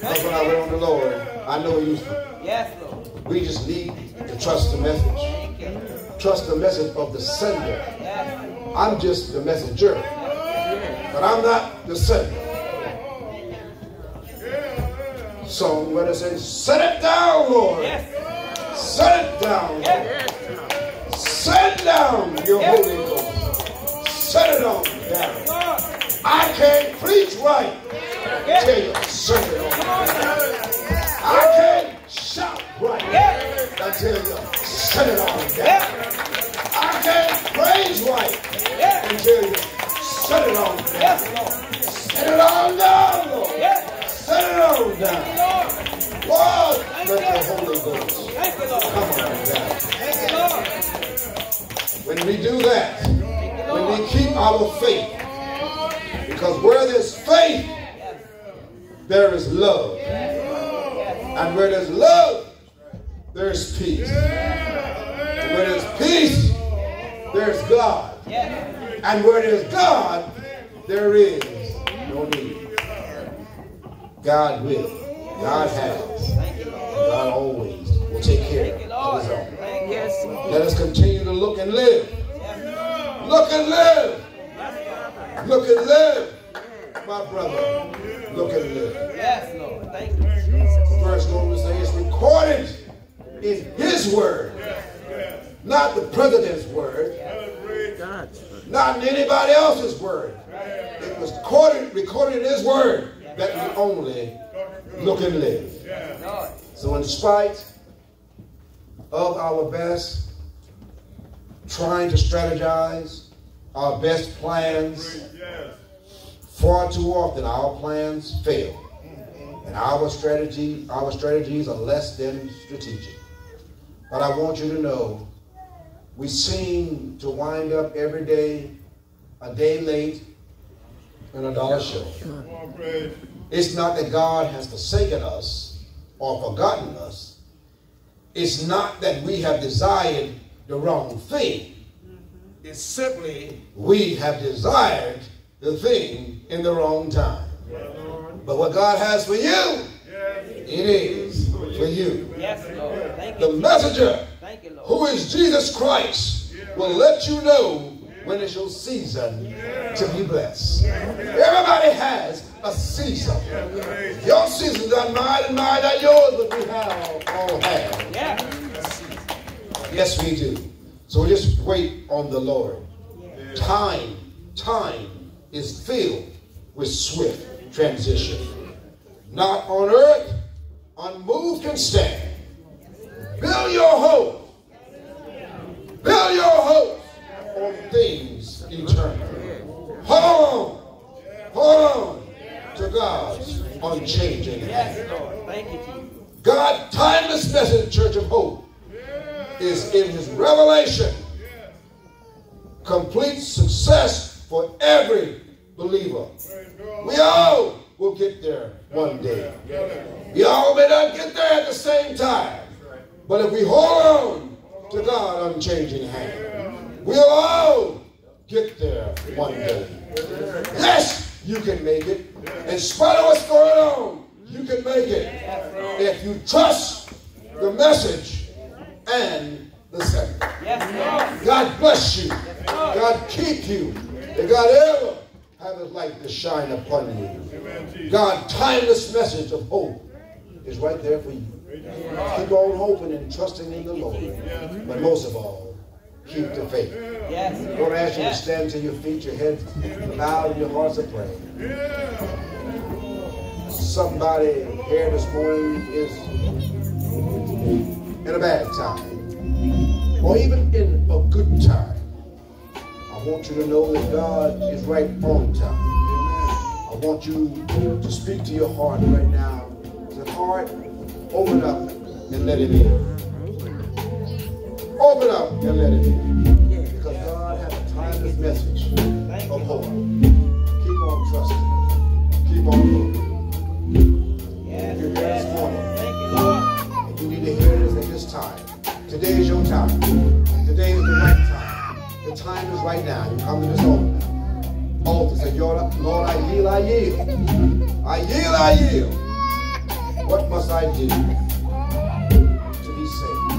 Speaker 1: That's when I wait on the Lord. I know He's. We just need to trust the message. Trust the message of the sender. I'm just the messenger. But I'm not the sender. Song where it says, Set it down, Lord. Set it down, Lord. Set down your Holy Ghost. Set it on down. I can't preach right till you set it on down. I can't shout right until you set it on down. I can't praise right until you set it on down. Send it on down, Lord. Send it on down. Lord, let the Holy Ghost come on down. When we do that, when we keep our faith, because where there's faith, there is love. And where there's love, there's peace. And where there's peace, there's God. And where there's God, there is no need. God will. God has. God always will take care of his own. Let us continue to look and live. Look and live. Look and live. My brother, look and live.
Speaker 3: Yes, Lord. Thank you, Jesus.
Speaker 1: First Lord say it's recorded in his word. Not the president's word. Not in anybody else's word. It was recorded, recorded in his word that we only look and live. So in spite of our best, trying to strategize, our best plans, far too often our plans fail. And our strategy, our strategies are less than strategic. But I want you to know, we seem to wind up every day a day late and a dollar short. It's not that God has forsaken us or forgotten us. It's not that we have desired the wrong thing. It's simply we have desired the thing in the wrong time. But what God has for you, it is for you.
Speaker 3: Yes, Lord. Thank
Speaker 1: The messenger,
Speaker 3: Thank you, Lord.
Speaker 1: who is Jesus Christ, will let you know when it's your season to be blessed. Everybody has a season. Your season's not mine and mine are yours, but we have all have. Yes, we do. So just wait on the Lord. Time, time is filled with swift transition. Not on earth, unmoved can stand. Build your hope. Build your hope on things eternal. Hold on. Hold on to God's unchanging hand.
Speaker 3: Yes, Lord. Thank you, Jesus.
Speaker 1: God, timeless message, Church of Hope, is in his revelation. Complete success for every believer. We all will get there one day. We all may not get there at the same time. But if we hold on to God unchanging hand, we'll all get there one day. Yes, you can make it. In spite of what's going on, you can make it. If you trust the message and the sender. God bless you. God keep you. And God ever have his light to shine upon you. God, timeless message of hope is right there for you. Keep on hoping and trusting in the Lord. But most of all, keep the faith.
Speaker 3: Yes.
Speaker 1: Lord, I ask you to stand to your feet, your heads bowed, and your hearts are praying. Somebody here this morning is in a bad time, or even in a good time. I want you to know that God is right on time. I want you to speak to your heart right now. The heart, open up and let it in. Open up and let it in. Because God has a timeless message of hope. Keep on trusting. Keep on hoping. You're. And you need to hear this at this time. Today is your time. Today is the right time. Time is right now. You come to this altar. Altar say, Lord, Lord, I yield, I yield. I yield, I yield. What must I do to be saved?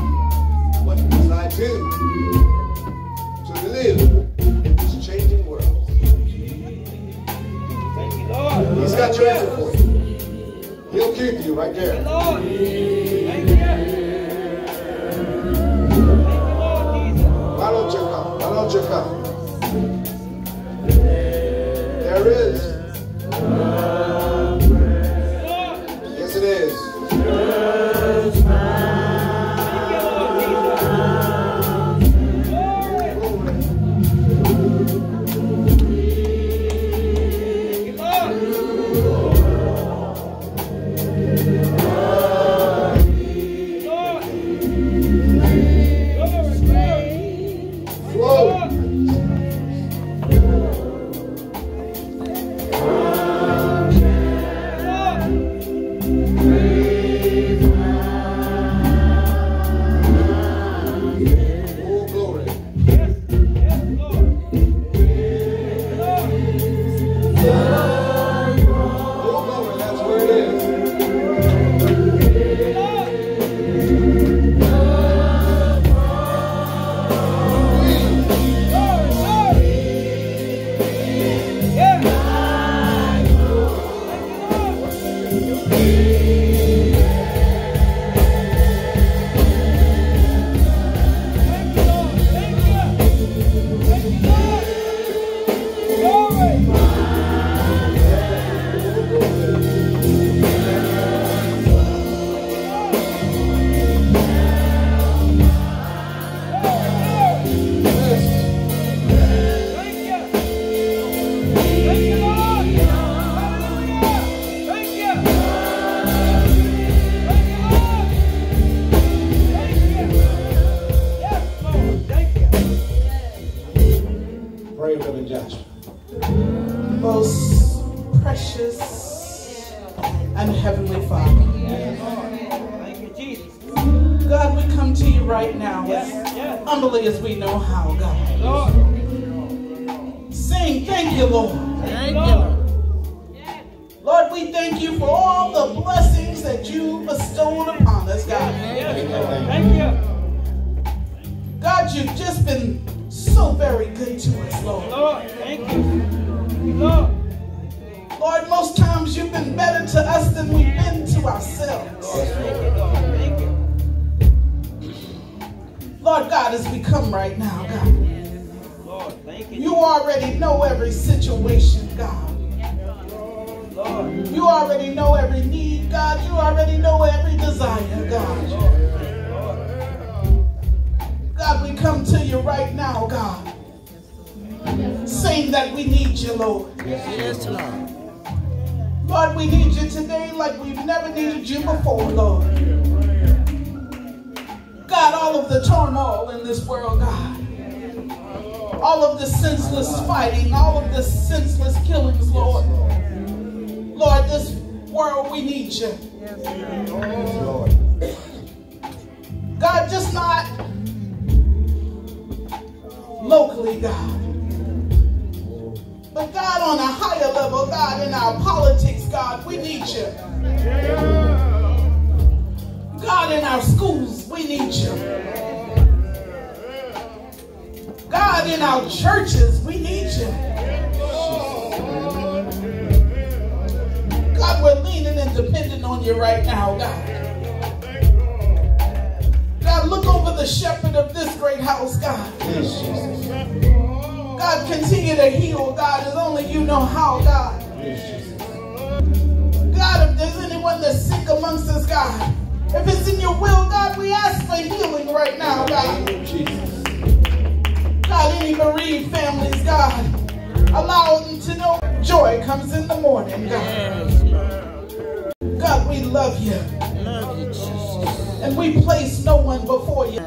Speaker 1: What must I do to live in this changing world?
Speaker 3: Thank you, Lord.
Speaker 1: He's got your answer for you. He'll keep you right there. Why don't you come?
Speaker 7: Saying that we need you, Lord.
Speaker 2: Yes, Lord.
Speaker 7: Lord, we need you today like we've never needed you before, Lord. God, all of the turmoil in this world, God. All of the senseless fighting, all of the senseless killings, Lord. Lord, this world, we need you.
Speaker 5: Lord.
Speaker 7: God, just not locally, God. But God, on a higher level, God, in our politics, God, we need you. God, in our schools, we need you. God, in our churches, we need you. God, we're leaning and depending on you right now, God. God, look over the shepherd of this great house, God. God, continue to heal, God, as only you know how, God. God, if there's anyone that's sick amongst us, God, if it's in your will, God, we ask for healing right now, God.
Speaker 5: Jesus.
Speaker 7: God, any bereaved families, God, allow them to know joy comes in the morning, God. God, we love you,
Speaker 2: Love you, Jesus.
Speaker 7: and we place no one before you.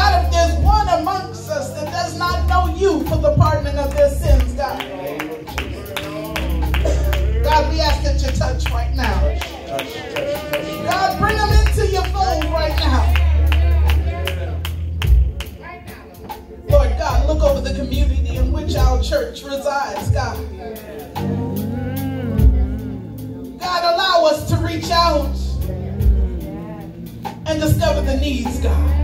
Speaker 7: God, if there's one amongst us that does not know you for the pardoning of their sins, God, God, we ask that you touch right now. God, bring them into your fold right now. Lord God, look over the community in which our church resides, God. God, allow us to reach out and discover the needs, God.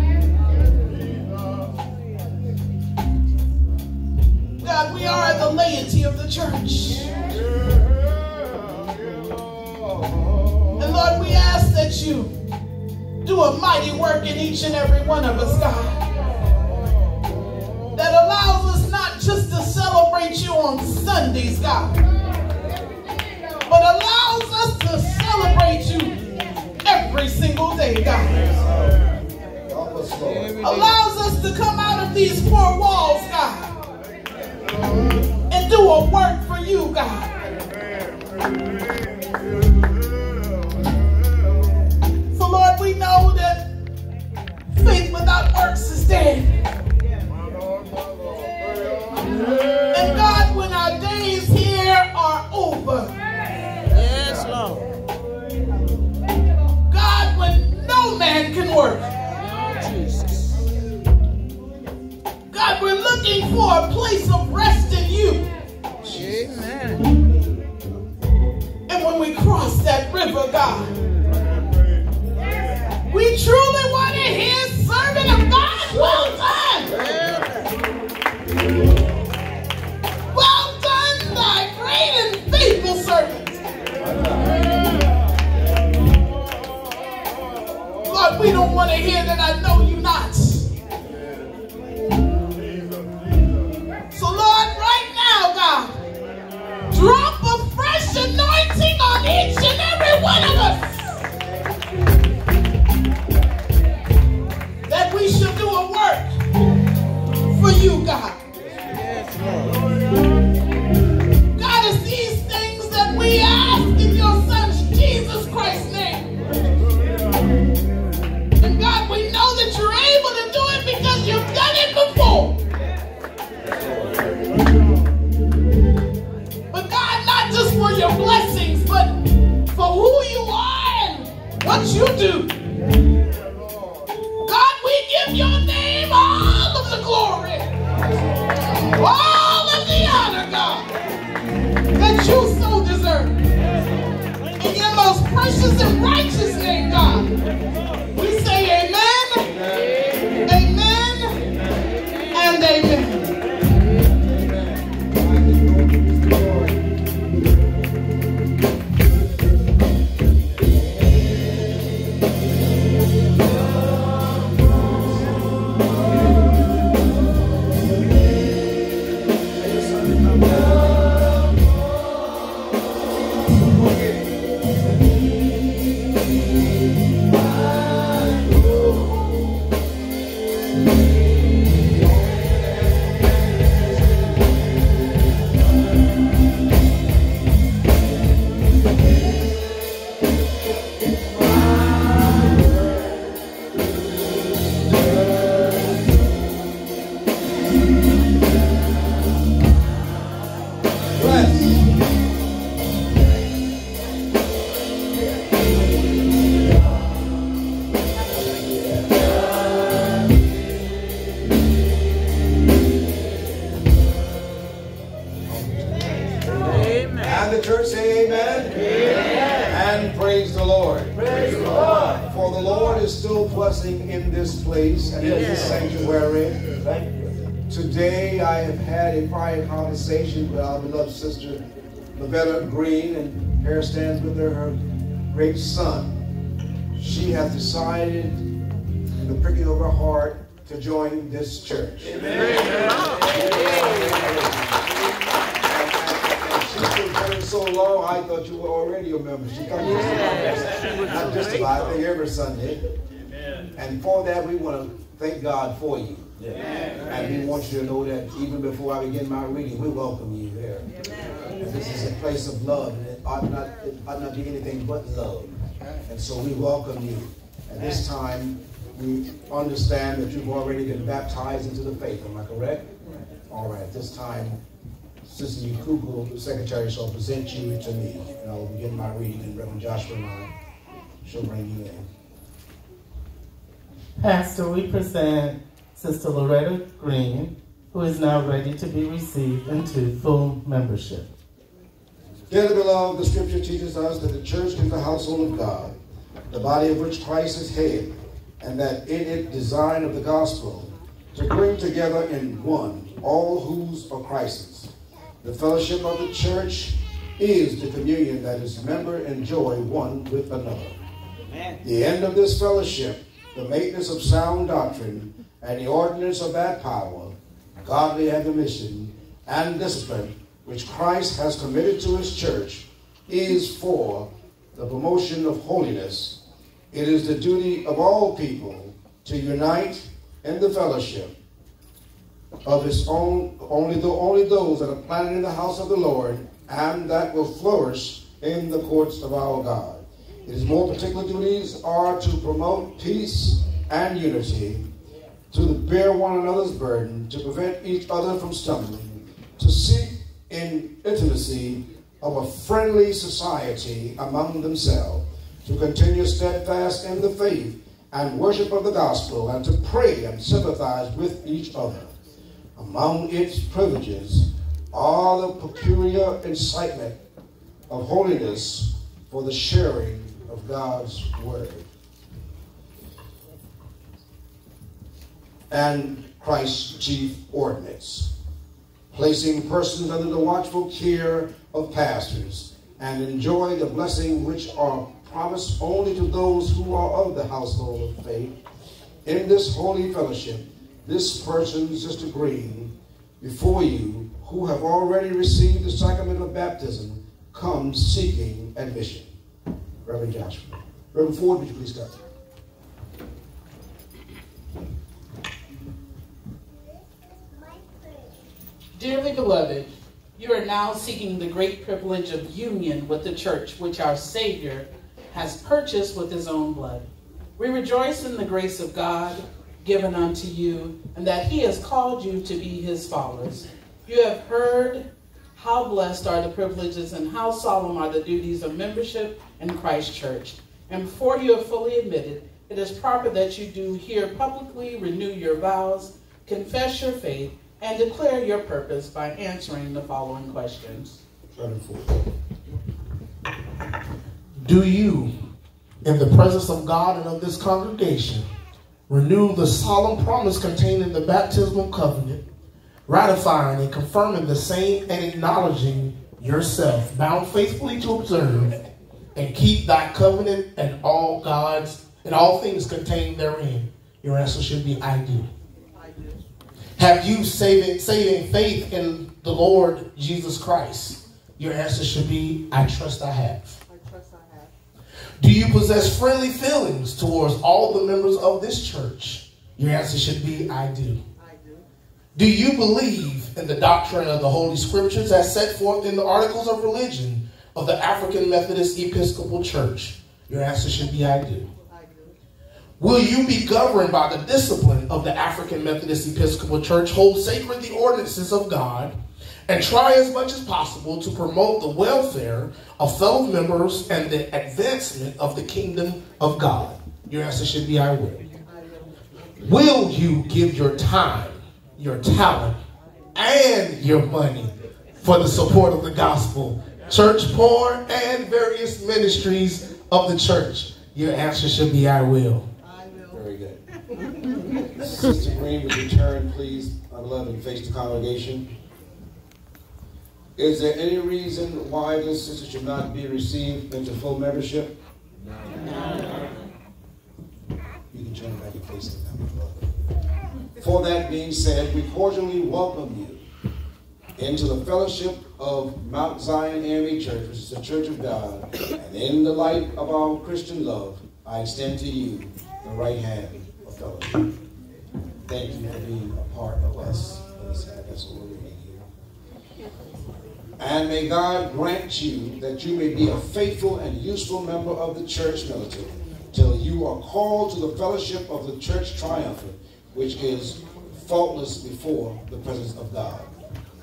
Speaker 7: God, we are the laity of the church. And Lord, we ask that you do a mighty work in each and every one of us, God. That allows us not just to celebrate you on Sundays, God, but allows us to celebrate you every single day, God. Allows us to come out of these four walls, God, and do a work for you, God. So, Lord, we know that faith without works is dead. And the church say amen.
Speaker 2: amen.
Speaker 7: And praise the Lord. Praise the Lord. For the Lord is still blessing in this
Speaker 1: place and in this sanctuary. Thank you. Today I have had a private conversation with our beloved sister Lavetta Green, and here stands with her, her great son. She has decided in the pricking of her heart to join this church. Amen. Amen. Amen so long, I thought you were already a member. She comes just about, not just about, I think every Sunday. Amen. And for that, we want to thank God for you. And we want you to know that even before I begin my reading, we welcome you here. And this is a place of love, and it ought not, it ought not be anything but love. And so we welcome you. At this time, we understand that you've already been baptized into the faith. Am I correct? All right. At this time, Sister Yukuku, the secretary, shall present you to me. And I will begin my reading, and Reverend Joshua and I shall bring you in.
Speaker 11: Pastor, we present Sister Loretta Green, who is now ready to be received into full membership.
Speaker 1: Dearly beloved, the scripture teaches us that the church is the household of God, the body of which Christ is head, and that in it design of the gospel to bring together in one all whose are Christ's. The fellowship of the church is the communion that is member enjoy one with another. The end of this fellowship, the maintenance of sound doctrine, and the ordinance of that power, godly admonition, and discipline, which Christ has committed to his church, is for the promotion of holiness. It is the duty of all people to unite in the fellowship of his own, only, the, only those that are planted in the house of the Lord, and that will flourish in the courts of our God. His more particular duties are to promote peace and unity, to bear one another's burden, to prevent each other from stumbling, to seek in intimacy of a friendly society among themselves, to continue steadfast in the faith and worship of the gospel, and to pray and sympathize with each other. Among its privileges are the peculiar incitement of holiness for the sharing of God's word. And Christ's chief ordinance, placing persons under the watchful care of pastors, and enjoy the blessing which are promised only to those who are of the household of faith. In this holy fellowship, this person, Sister Green, before you, who have already received the sacrament of baptism, come seeking admission. Reverend Joshua. Reverend Ford, would you please come?
Speaker 7: Dearly beloved, you are now seeking the great privilege of union with the church, which our Savior has purchased with his own blood. We rejoice in the grace of God given unto you, and that he has called you to be his followers. You have heard how blessed are the privileges and how solemn are the duties of membership in Christ Church. And before you are fully admitted, it is proper that you do here publicly renew your vows, confess your faith, and declare your purpose by answering the following questions.
Speaker 12: Do you, in the presence of God and of this congregation, renew the solemn promise contained in the baptismal covenant, ratifying and confirming the same and acknowledging yourself bound faithfully to observe and keep thy covenant and all God's and all things contained therein? Your answer should be I do. Have you saving, saving faith in the Lord Jesus Christ? Your answer should be I trust I have. Do you possess friendly feelings towards all the members of this church? Your answer should be I do. I do Do you believe in the doctrine of the Holy Scriptures as set forth in the Articles of Religion of the African Methodist Episcopal Church? Your answer should be I do. I do. Will you be governed by the discipline of the African Methodist Episcopal Church, hold sacred the ordinances of God, and try as much as possible to promote the welfare of fellow members and the advancement of the kingdom of God? Your answer should be I will. Will you give your time, your talent, and your money for the support of the gospel, church poor, and various ministries of the church? Your answer should be I will.
Speaker 1: Very good.
Speaker 5: Sister Green would return, please, my beloved, and face the congregation. Is there any reason why this sister should not be received into full membership? No. You can turn back and face. For that being said, we cordially welcome you into the fellowship of Mount Zion AME Church, which is the Church of God. And in the light of our Christian love, I extend to you the right hand of fellowship. Thank you for being a part of us. We're doing here. And may God grant you that you may be a faithful and useful member of the church militant till you are called to the fellowship of the church triumphant, which is faultless before the presence of God.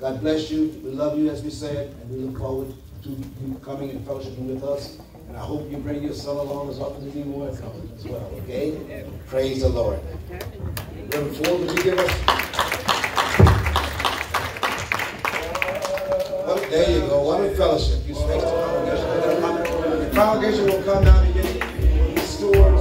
Speaker 5: God bless you. We love you, as we said, and we look forward to you coming and fellowshipping with us. And I hope you bring your son along as often as you want to come as well, okay? Praise the Lord. Reverend Ford, would you give us? There you go. What a fellowship. You space the congregation. The congregation will come down and get stewards.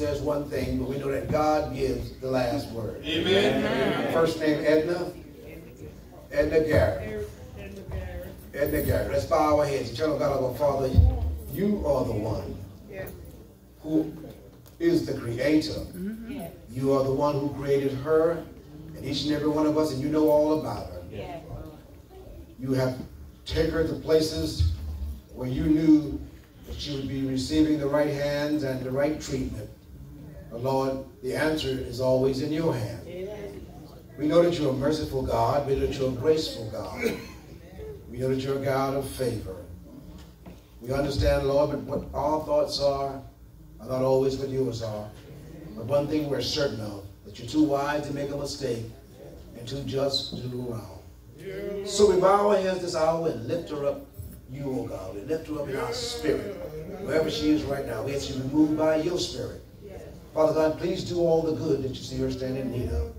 Speaker 1: Says one thing, but we know that God gives the last word. Amen. First name Edna. Edna Garrett. Edna Garrett. Let's bow our heads. Eternal God, of our Father, you are the one who is the creator. Mm-hmm. You are the one who created her and each and every one of us, and you know all about her. You have taken her to places where you knew that she would be receiving the right hands and the right treatment. Lord, the answer is always in your hand. We know that you're a merciful God. We know that you're a graceful God. We know that you're a God of favor. We understand, Lord, but what our thoughts are are not always what yours are. But one thing we're certain of, that you're too wise to make a mistake and too just to do wrong. So we bow our heads this hour and lift her up, you, oh God. We lift her up in our spirit. Wherever she is right now, we ask you to be moved by your spirit. Father God, please do all the good that you see her standing in need of.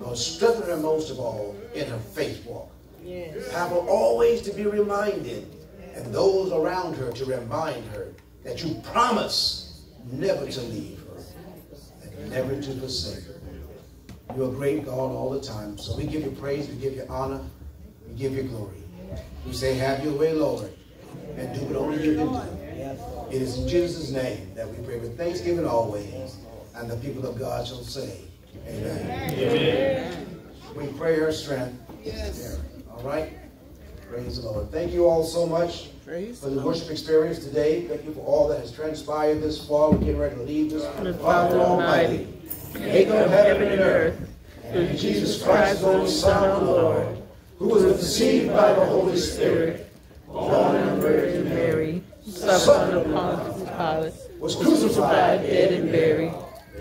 Speaker 1: Lord, strengthen her most of all in her faith walk. Yes. Have her always to be reminded, and those around her to remind her that you promise never to leave her and never to forsake her. You're a great God all the time. So we give you praise, we give you honor, we give you glory. We say, have your way, Lord, and do what only you can do. It is in Jesus' name that we pray with thanksgiving always, and the people of God shall say, Amen. Amen. We pray her strength. Yes. All right? Praise the Lord. Thank you all so much for the worship experience today. Thank you for all that has transpired this far. We're getting ready to leave this.
Speaker 2: The Father Almighty,
Speaker 1: Maker of heaven and earth,
Speaker 2: through Jesus Christ, only Son of the Lord,
Speaker 1: who was conceived by the Holy Spirit,
Speaker 2: born of the Virgin Mary, suffered Pontius Pilate,
Speaker 1: was crucified,
Speaker 2: dead, and buried.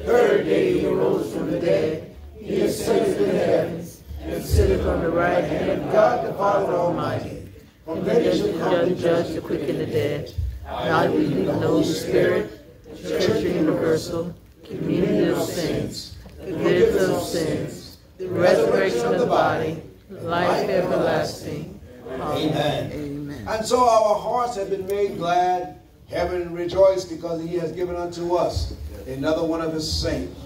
Speaker 1: third day he arose from the dead. He ascended to the heavens and sitteth on the right hand of God the Father Almighty. From thence
Speaker 2: then
Speaker 1: shall come
Speaker 2: to judge the quick and the dead. And I believe in the Holy Spirit, Church Universal, community of saints, the forgiveness of sins, the resurrection of the body, life everlasting.
Speaker 1: Amen.
Speaker 2: Amen.
Speaker 1: And so our hearts have been made glad. Heaven rejoiced because he has given unto us another one of his saints,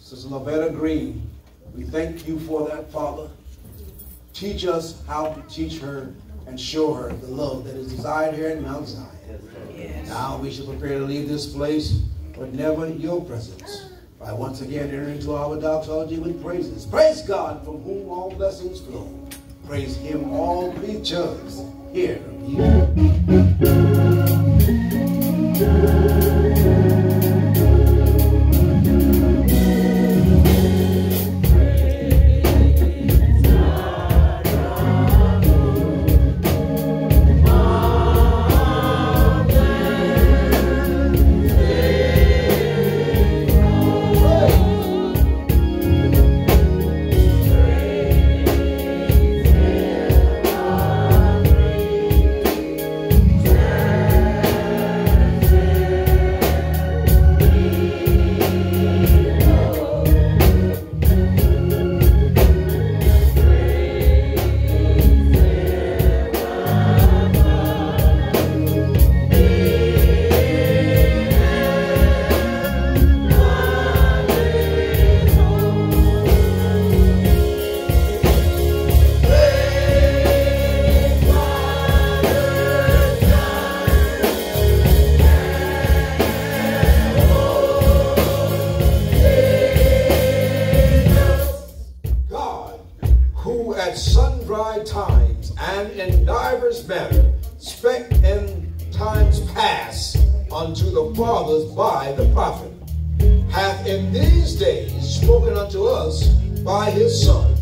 Speaker 1: Sister Lavetta Green. We thank you for that, Father. Teach us how to teach her and show her the love that is desired here in Mount Zion. Now we shall prepare to leave this place, but never your presence. By once again entering into our doxology with praises. Praise God from whom all blessings flow. Praise him all creatures here you.
Speaker 5: In these days spoken unto us by his Son,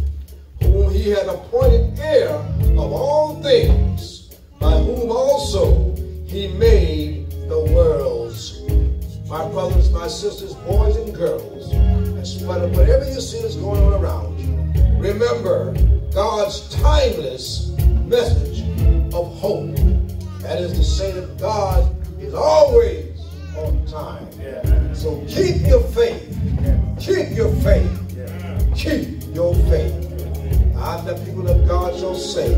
Speaker 5: whom he had appointed heir of all things, by whom also he made the worlds. My brothers, my sisters, boys and girls, in spite of whatever you see that's going on around you, remember God's timeless message of hope. That is to say that God is always on time. So keep your faith. Keep your faith. Keep your faith. And the people of God shall say,